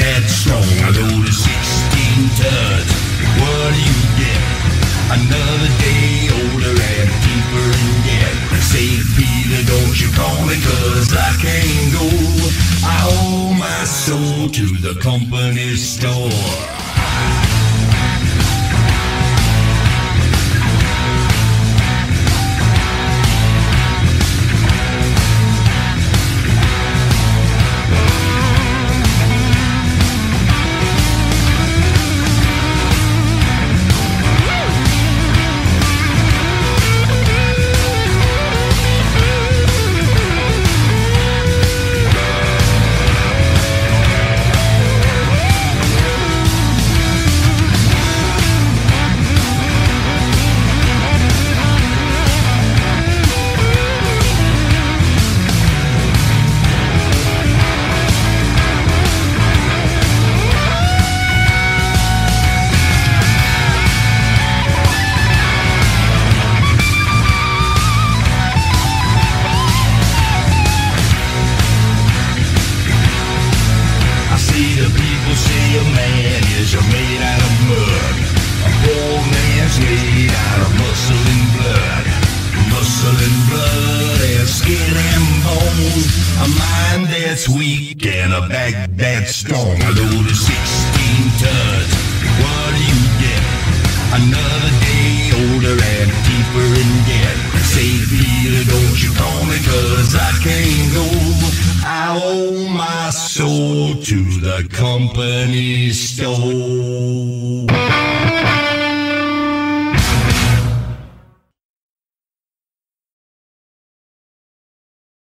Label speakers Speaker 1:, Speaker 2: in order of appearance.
Speaker 1: that strong, I load a 16 tons What do you get? Another day older and deeper in debt. Saint Peter don't you call me cause I can't go. I owe my soul to the company store. A man is made out of mud. A poor man's made out of muscle and blood. Muscle and blood and skin and bone. A mind that's weak and a back that's strong. A load of 16 tons. What do you get? Another day older and deeper in debt. Saint Peter, don't you call me cause to the company store.